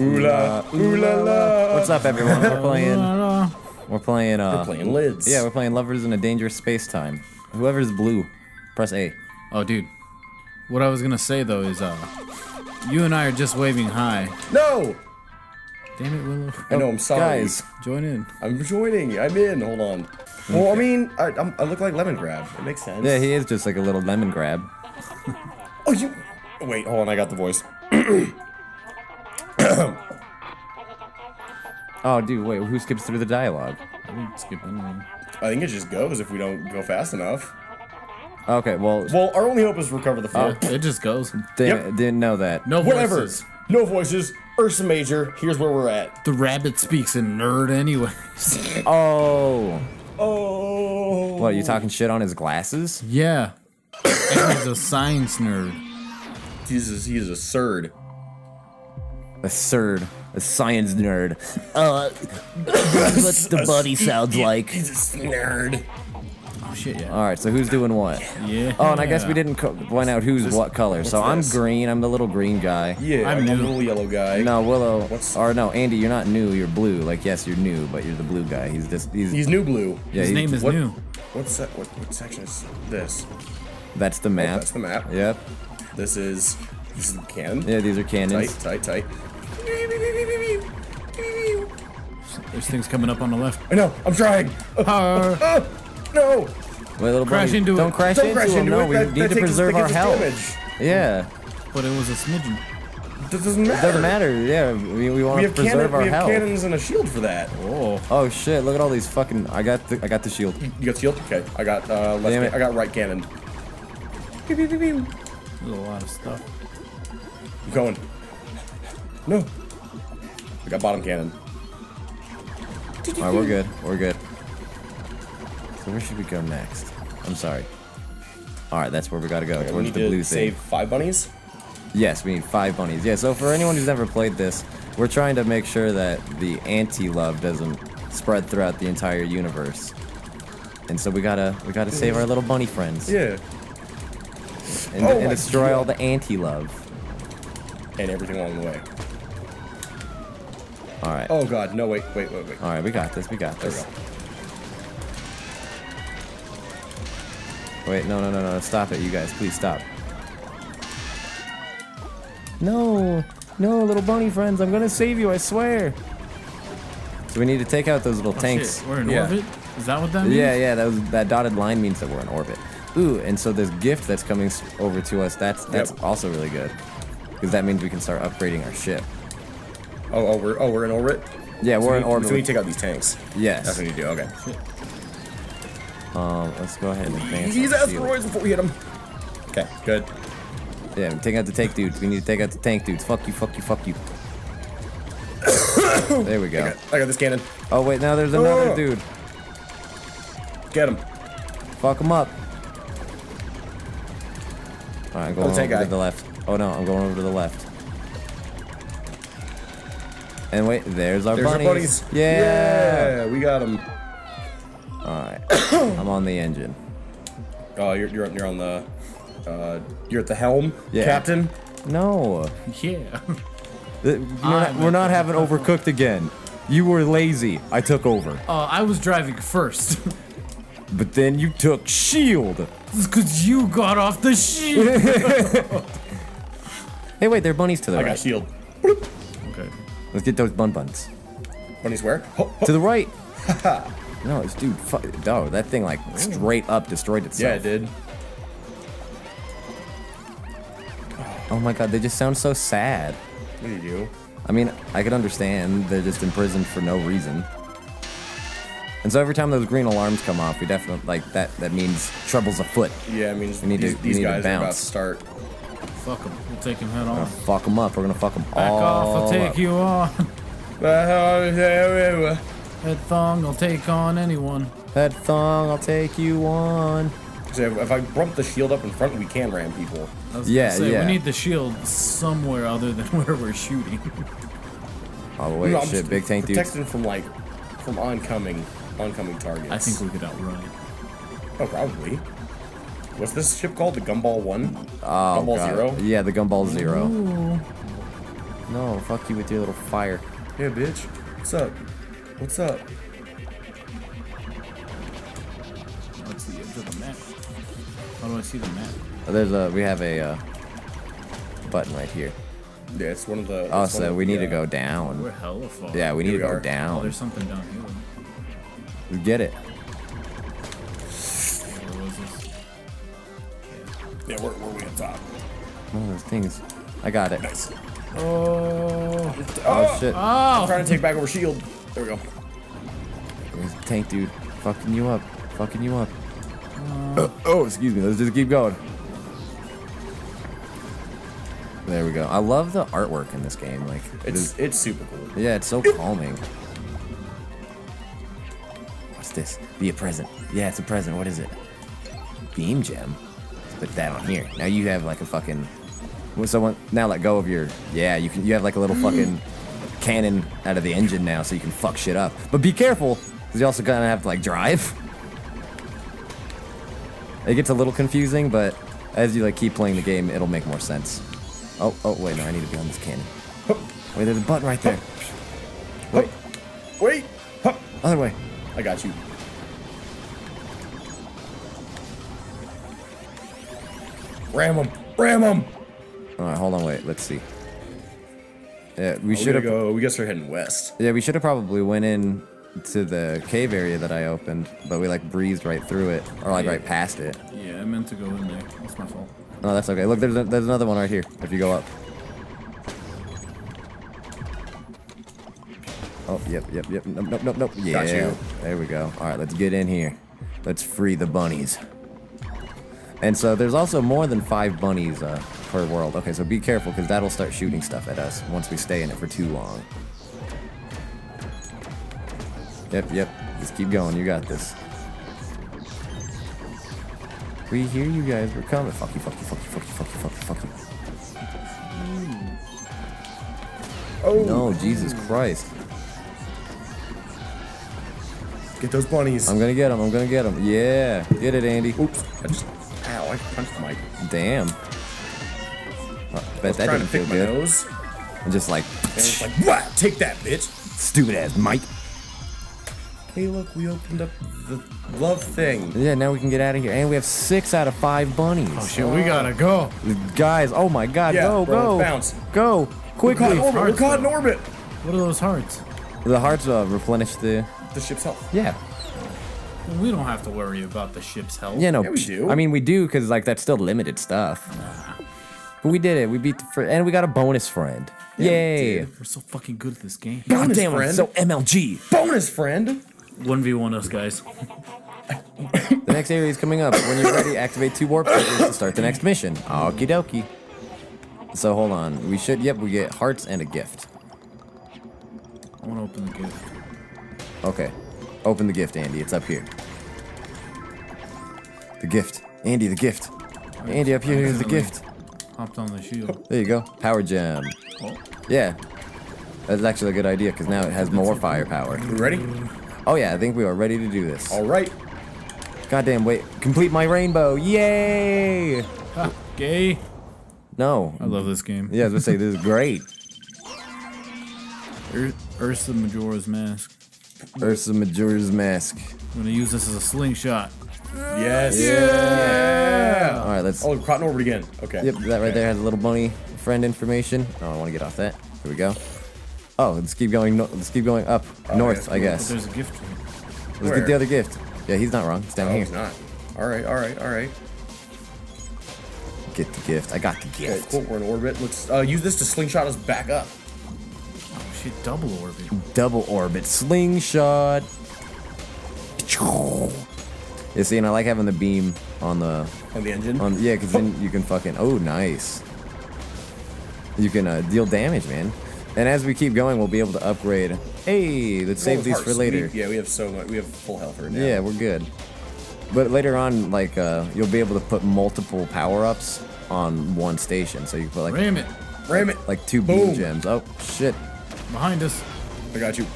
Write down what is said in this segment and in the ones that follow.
Ooh la, ooh la la. What's up, everyone? We're playing. We're playing. Uh, We're playing lids. Yeah, we're playing Lovers in a Dangerous Space Time. Whoever's blue, press A. Oh, dude. What I was gonna say though is, uh, you and I are just waving hi. No! Damn it, Willow. I know, I'm sorry. Guys, Join in. I'm joining. I'm in. Hold on. Well, I mean, I, I'm, I look like Lemongrab. It makes sense. yeah, he is just like a little Lemongrab. Oh, you. Wait, hold on. I got the voice. Oh, dude, wait, who skips through the dialogue? I didn't skip anyone. I think it just goes if we don't go fast enough. Okay, well, Well, our only hope is recover the floor. Oh, it just goes. didn't, yep. didn't know that. No Whatever. voices. No voices. Ursa Major. Here's where we're at. The rabbit speaks in nerd anyways. Oh, Oh. what, you talking shit on his glasses? yeah. And he's a science nerd. Jesus, a, he's a surd. A third, a science nerd. Uh, what the buddy sounds like. He's a nerd. Oh shit, yeah. All right, so who's doing what? Yeah. Oh, and I guess we didn't co- point out who's what color. So I'm this? green. I'm the little green guy. Yeah, I'm I'm, a new. little yellow guy. No, Willow. What's- Or no, Andy. You're not new. You're blue. Like yes, you're new, but you're the blue guy. He's just he's. He's new blue. yeah, His name is what- new. What's that? What, what section is this? That's the Oh, map. that's the map. Yep. This is this is the cannon. Yeah, these are Tight, tight, tight. There's things coming up on the left. I know. I'm trying. Uh, oh, no. Wait, little Crash buddy, into don't it. crash Don't into crash him. into no, it. we that, need that to preserve our health. Damage. Yeah, but it was a smidgen. That doesn't matter. it doesn't matter. Yeah, we, we want We to have, preserve cannon, our we have health. cannons and a shield for that. Oh. Oh shit! Look at all these fucking. I got the I got the shield. You got shield? Okay. I got uh left Damn it. I got right cannon. There's a lot of stuff. I'm going. No. I got bottom cannon. All right, we're good. We're good. So where should we go next? I'm sorry. All right, that's where we gotta go. Okay, we towards need the to blue save thing. five bunnies. Yes, we need five bunnies. Yeah, so for anyone who's never played this, we're trying to make sure that the anti-love doesn't spread throughout the entire universe. And so we gotta we gotta save our little bunny friends Yeah. and, Oh and destroy all the anti-love. And everything along the way. All right, Oh god, no wait, wait, wait, wait. all right, we got this. We got this. go. Wait, no, no, no, no, stop it, you guys, please stop. No, no, little bunny friends, I'm gonna save you, I swear. So we need to take out those little Oh, tanks. shit. We're in Yeah. orbit? Is that what that means? Yeah, yeah, that was, that dotted line means that we're in orbit. Ooh, and so this gift that's coming over to us, that's that's Yep. also really good. Because that means we can start upgrading our ship. Oh, oh, we're oh we're in orbit. Yeah, So we're we in orbit. So we need to take out these tanks. yes. That's what we need to do. Okay. Um, let's go ahead and advance. These asteroids before we hit them. Okay, good. Yeah, we take out the tank dudes. We need to take out the tank dudes. Fuck you, fuck you, fuck you. there we go. I got this cannon. Oh wait, now there's another Oh. dude. Get him. Fuck him up. Alright, I'm going Oh, over guy. to the left. Oh no, I'm going over to the left. And wait, there's our There's bunnies. our bunnies. Yeah. Yeah, we got them. Alright. I'm on the engine. Oh, you're you're, you're on the. Uh, you're at the helm, Yeah. Captain. No. Yeah. We're not, we're not having overcooked again. You were lazy. I took over. Uh, I was driving first. But then you took shield. Because you got off the ship. Hey, wait, there are bunnies to the I right. got shield. Let's get those bun buns. Bunnies where? Oh, oh. To the right. no, it's dude. Fuck, no, that thing like straight up destroyed itself. Yeah, it did. Oh my god, they just sound so sad. What do you do? I mean, I could understand they're just imprisoned for no reason. And so every time those green alarms come off, we definitely like that. That means trouble's afoot. Yeah, I mean, We need to- these, we these need to guys are about to start. Fuck him. We'll take him head We're gonna on. fuck them up. We're gonna fuck them Back all off. I'll take up. you on. Head Head thong. I'll take on anyone. Head thong, I'll take you on. So if, if I bump the shield up in front, we can ram people. I was Yeah, say, yeah. We need the shield somewhere other than where we're shooting. Oh wait, No, shit, big tank dude. Protecting from like, from oncoming, oncoming targets. I think we could outrun it. Oh, probably. What's this ship called? The Gumball One? Oh, Gumball God. Zero? Yeah, the Gumball Zero. No, fuck you with your little fire. Yeah, bitch. What's up? What's up? What's the edge of the map? How do I see the map? Oh, there's a we have a uh, button right here. Yeah, it's one of the. Oh, so we the, need to uh, go We're down. hella far. Yeah, we need Here to go are. Oh, down. there's something down here. We get it. One of those things. I got it. Nice. Oh. Oh shit. Oh. I'm trying to take back over shield. There we go. There's a tank dude. Fucking you up. Fucking you up. Uh, uh, oh, excuse me. Let's just keep going. There we go. I love the artwork in this game. Like, it It's is- it's super cool. yeah, it's so calming. What's this? Be a present. Yeah, it's a present. What is it? Beam gem. Let's put that on here. Now you have like a fucking. Well, someone now let go of your. Yeah, you can. You have like a little mm. fucking cannon out of the engine now, so you can fuck shit up. But be careful, because you also kind of have to like drive. It gets a little confusing, but as you like keep playing the game, it'll make more sense. Oh, oh, wait, no, I need to be on this cannon. Wait, there's a button right there. Wait, Wait. Other way. I got you. Ram him. Ram him. All right, hold on, wait, let's see. Yeah, we We should should have. go. We gotta start heading west. Yeah, we should have probably went in to the cave area that I opened, but we like breezed right through it, or like Yeah. right past it. Yeah, I meant to go in there. That's my fault. No, that's okay. Look, there's a, there's another one right here. If you go up. Oh, yep, yep, yep. Nope, nope, nope, nope. Yeah, Got you. there we go. All right, let's get in here. Let's free the bunnies. And so there's also more than five bunnies uh, per world. Okay, so be careful because that'll start shooting stuff at us once we stay in it for too long. Yep, yep. Just keep going. You got this. We hear you guys. We're coming. Fuck you, fuck you, fuck you, fuck you, fuck you, fuck you, fuck you. Oh No, Jesus Christ. Get those bunnies. I'm gonna get them. I'm gonna get them. Yeah. Get it, Andy. Oops. I just. Ow! I punched the mic. Damn. Uh, I bet that didn't feel pick my good. nose. I'm just like, And it's like, what? Take that, bitch. stupid ass Mike. Hey, look, we opened up the love thing. Yeah, now we can get out of here. And we have six out of five bunnies. Oh shit, we gotta go. Guys, oh my god, Yeah, go, bro, go. bounce. Go. We're caught in Quickly. orbit. We're hearts, caught in orbit. What are those hearts? The hearts uh, replenish the. The ship's health. Yeah. We don't have to worry about the ship's health. Yeah, no. Yeah, we do. I mean, we do because like that's still limited stuff. But we did it. We beat the fr- and we got a bonus friend. Yay! We're so fucking good at this game. God Bonus damn it! So MLG. Bonus friend. 1v1 us, guys. The next area is coming up. When you're ready, activate two warp triggers to start the next mission. Okie dokie. So hold on. We should. Yep, we get hearts and a gift. I wanna open the gift. Okay. Open the gift, Andy. It's up here. The gift. Andy, the gift. Andy, up. Here's the gift. Hopped on the shield. There you go. Power gem. Oh, Yeah. That's actually a good idea because now it has more firepower. We ready? Oh yeah, I think we are ready to do this. All right. Goddamn, wait. Complete my rainbow. Yay! ha, gay. No. I love this game. Yeah, I was gonna say this is great. Ur- Ursa Majora's Mask. Ursa Majora's Mask. I'm gonna use this as a slingshot. Yes. Yeah. All right, let's. Oh, we're caught in orbit again. Okay. Yep, that right there has a little bunny friend information. Oh, I want to get off that. Here we go. Oh, let's keep going. No, let's keep going up north, yeah, I guess. But there's a gift. Let's Where? get the other gift. Yeah, he's not wrong. It's down Oh, here. He's not. All right. All right. All right. Get the gift. I got the Okay, gift. cool. We're in orbit. Let's uh, use this to slingshot us back up. Oh shit, double orbit. Double orbit slingshot. You see, and I like having the beam on the On the engine. on yeah, because then you can fucking oh nice. You can uh, deal damage, man. And as we keep going, we'll be able to upgrade. Hey, let's save these for later. We- yeah, we have so much. We have full health right now. Yeah, we're good. But later on, like, uh, you'll be able to put multiple power-ups on one station. So you can put like Ram it. Ram it. like two beam gems. Oh shit. Behind us. I got you.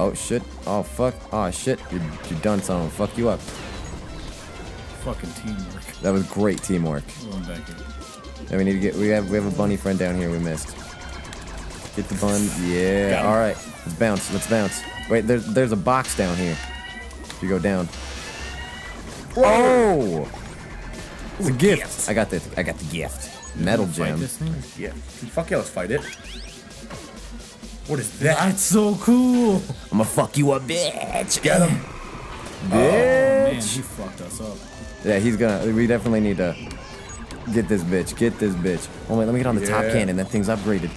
Oh shit. Oh fuck. Oh shit. You're, you're done, son. I'm gonna fuck you up. Fucking teamwork. That was great teamwork. Going back here. And we need to get. We have. We have a bunny friend down here. We missed. Get the bun. Yeah. All right. Let's bounce. Let's bounce. Wait. There's. There's a box down here. If you go down. Oh. It's a gift. gift. I got the. I got the gift. Metal Fight gem. this thing? Yeah. Fuck yeah, let's fight it. What is that? That's so cool. I'm gonna fuck you up, bitch. Get him. Oh Man, Bitch. he fucked us up. Yeah, he's gonna. We definitely need to get this bitch. Get this bitch. Oh wait, let me get on the top cannon. That thing's upgraded.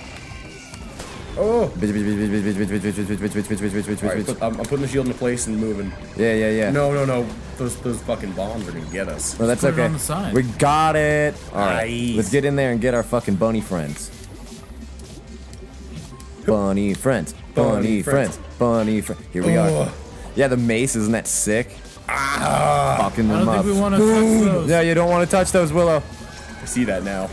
Oh. Bitch, bitch, bitch, bitch, bitch, bitch, bitch, bitch, bitch, bitch, bitch, bitch, bitch, bitch, bitch, bitch, put, I'm, putting the shield into place and moving. Yeah, yeah, yeah. No, no, no. Those those fucking bombs are gonna get us. No, that's okay. on the side. We got it. All right, Nice. let's get in there and get our fucking bunny friends. Bunny friends. Bunny, Bunny friends. friends. Bunny friends. Here we are. Yeah, the mace isn't that sick? Ah. Fucking I them don't up. think we want to touch those. Yeah, you don't want to touch those, Willow. I see that now.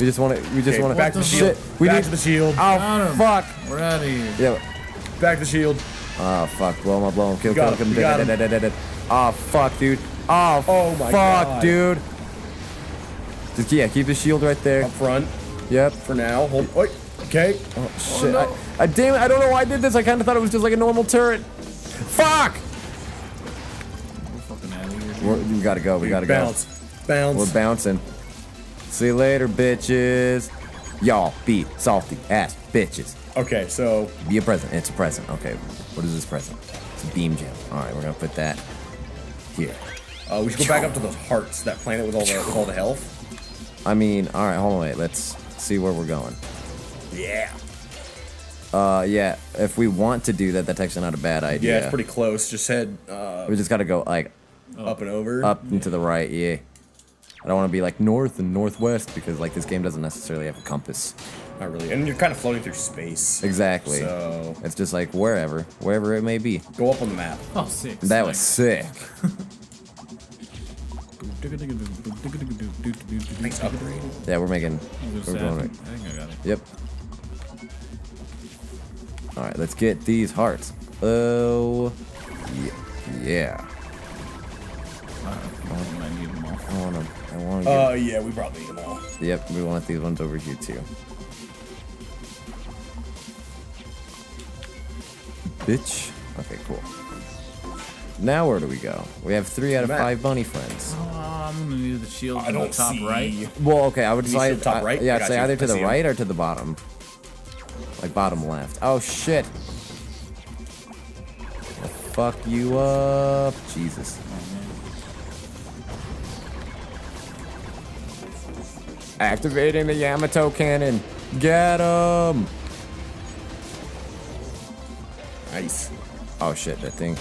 We just want to. We just Okay, want back to the Shit. shield. We back need. to the shield. Oh Got him. fuck. We're out of here. Yeah. Back to the shield. Oh fuck. Blow him up. Blow him. Kill. Kill. him. Oh ah, fuck, dude. Oh, Oh my fuck, God. dude. Just yeah, keep the shield right there. Up front Yep. for now. Hold. Wait. Okay. Oh shit. I, I damn it. I don't know why I did this. I kind of thought it was just like a normal turret. Fuck. We're fucking out of here. We're, we gotta go. We gotta bounce. go. Bounce. We're bouncing. See you later, bitches. Y'all be salty ass bitches. Okay, so Be a present. It's a present. Okay. What is this present? It's a beam gem. All right, we're gonna put that here. uh, we should go back up to those hearts, that planet with all the with all the health. I mean, all right. Hold on. Wait. Let's see where we're going. Yeah. Uh, yeah. If we want to do that, that's actually not a bad idea. Yeah, it's pretty close. Just head uh, We just gotta go like up and over. up and to the right. Yeah. I don't want to be like north and northwest because like this game doesn't necessarily have a compass. Not really. And you're kind of floating through space. Exactly. So It's just like wherever, wherever it may be. go up on the map. Oh, sick. That was sick. Nice upgrade. Yeah, we're making. We're that. going I think I got it. Yep. All right, let's get these hearts. Oh, yeah. yeah. I need them all. I want to. I want to. Get, Uh, yeah, we probably need them all. yep, we want these ones over here too. Bitch. Okay, cool. Now where do we go? We have three out of Map. five bunny friends. Oh, I'm gonna need the shield I to the don't top see. right. Well, okay, I would You say see the top I- right? yeah, I I'd say you. either to I the see 'em. right or to the bottom. Like bottom left. Oh shit! I'll fuck you up, Jesus. Activating the Yamato cannon. Get him! Nice. Oh shit, that thing.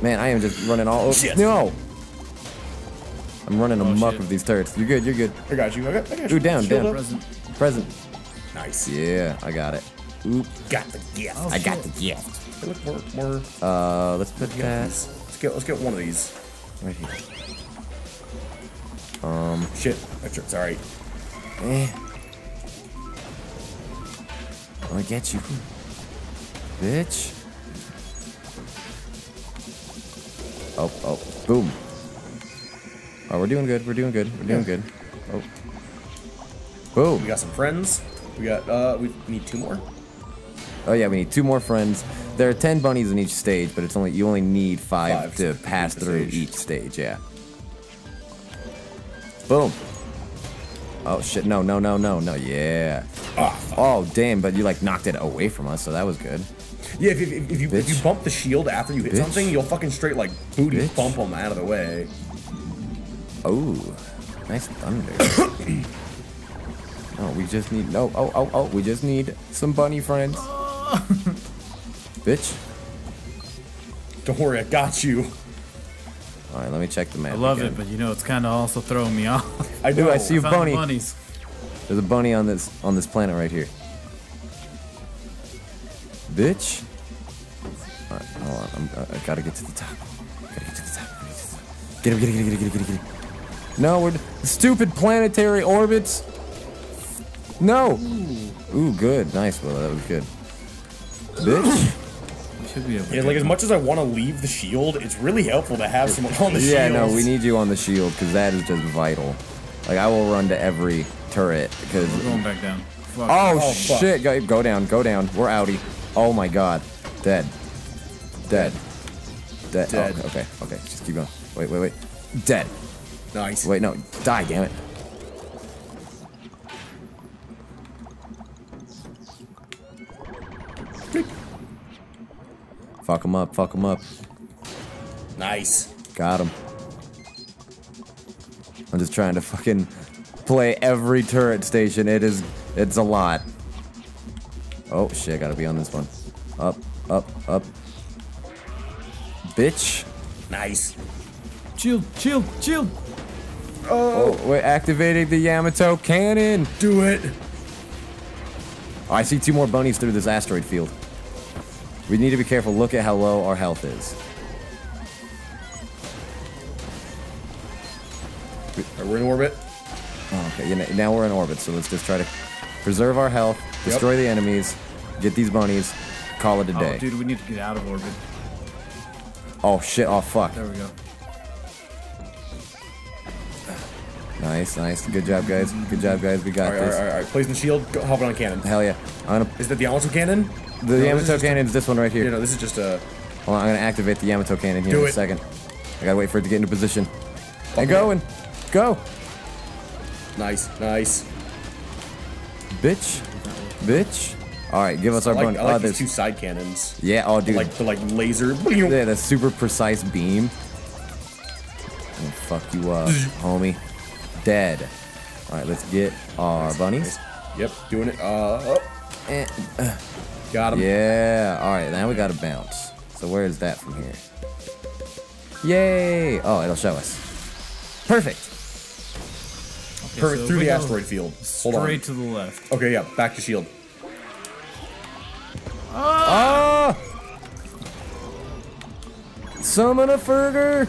Man, I am just running all over. Shit. No! I'm running oh, amok shit. with these turrets. You're good, you're good. I got you. I got, I got you. Ooh, down, Shield down. up. Present. Present. Nice. Yeah, I got it. Oop. Got the gift. Oh, I got the gift. Look, more, more. Uh, let's put Get that. Let's get let's get one of these. right here. Um. Shit. That's it's all right. Eh. I'm gonna get you. Bitch. Oh, oh, boom. Oh, we're doing good. We're doing good. We're doing good. Oh. Boom. We got some friends. We got uh we need two more. Oh yeah, we need two more friends. There are ten bunnies in each stage, but it's only you only need five, Five to pass through stage. each stage. Yeah. Boom. Oh shit! No, no, no, no, no. Yeah. Ah, fuck. Oh damn! But you like knocked it away from us, so that was good. Yeah, if, if, if, you if you bump the shield after you hit Bitch. something, you'll fucking straight like booty Bitch. bump them out of the way. Oh, nice thunder. oh, we just need no. Oh, oh, oh. We just need some bunny friends. Bitch. Don't worry, I got you. All right, let me check the map. I love again. it, but you know it's kind of also throwing me off. I Ooh, know. I see you. Found bunny. bunnies. There's a bunny on this on this planet right here. Bitch. Alright, hold on. I'm, I, I gotta get to the top. Gotta get to the top. Get, to the top. get him, get him, get him, get him, get him, get him, get him. No, we're stupid planetary orbits. No. Ooh, good. Nice, Willow. That was good. Bitch. Be Yeah, like as much as I want to leave the shield, it's really helpful to have someone on the shield. Yeah, shield. no, we need you on the shield because that is just vital. Like I will run to every turret because. We're going back down. Fuck. Oh, Oh, fuck. shit! Go, go down, go down. We're outie. Oh my god, dead, dead, dead. Oh, dead. Oh, okay, okay, just keep going. Wait, wait, wait. Dead. Nice. Wait, no, die, damn it. Fuck him up, fuck him up. Nice. Got him. I'm just trying to fucking play every turret station. It is, it's a lot. Oh shit, I gotta be on this one. Up, up, up. Bitch. Nice. Chill, chill, shield. Oh, we're activating the Yamato cannon. Do it. Oh, I see two more bunnies through this asteroid field. We need to be careful. Look at how low our health is. Are we're in orbit. Oh, okay, you know, now we're in orbit, so let's just try to preserve our health, destroy the enemies, get these bunnies, call it a Oh, day. dude, we need to get out of orbit. Oh shit! Oh fuck! There we go. Nice, nice. Good job, guys. Good job, guys. We got Alright, this. alright, alright. Placing the shield. Go, hopping on cannon. Hell yeah! I'm gonna Is that the Yamato cannon? The No, is Yamato cannon is this one right here. Yeah, no, this is just a. Hold on, I'm gonna activate the Yamato cannon here Do in a second. I gotta wait for it to get into position. And yeah. going, go, Nice, nice. bitch, bitch. All right, give us I our like, bun. I like oh, these two side cannons. yeah. Oh, dude. Like the like laser. Yeah, the super precise beam. I'm gonna fuck you up, homie. Dead. All right, let's get our bunnies. Yep, doing it. Uh, oh, Eh, got him. Yeah. All right, now we gotta bounce. So where is that from here? Yay! Oh, it'll show us. Perfect. Okay, Perfect so through the asteroid field. Hold on. Straight to the left. Okay, yeah, back to shield. Ah! Summon a Ferger.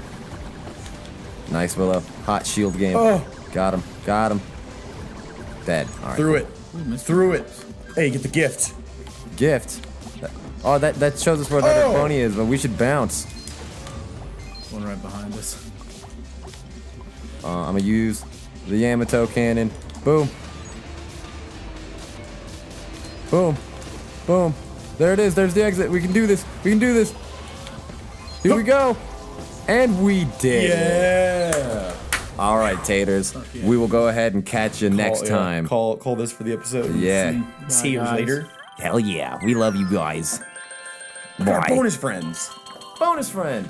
Nice, Willow. Hot shield game. Oh. Got him. Got him. Dead. All right. Through it. Ooh, Through it. Hey, get the gift. Gift. Oh, that that shows us where the other Oh. bunny is, but we should bounce. One right behind us. Uh, I'm gonna use the Yamato cannon. Boom. Boom. Boom. There it is. There's the exit. We can do this. We can do this. Here we go. And we did. Yeah. All right, taters. yeah. We will go ahead and catch you next Call- yeah, time. Call call this for the episode. Yeah. See you guys. later. Hell yeah. We love you guys. Bye. bonus friends. bonus friend.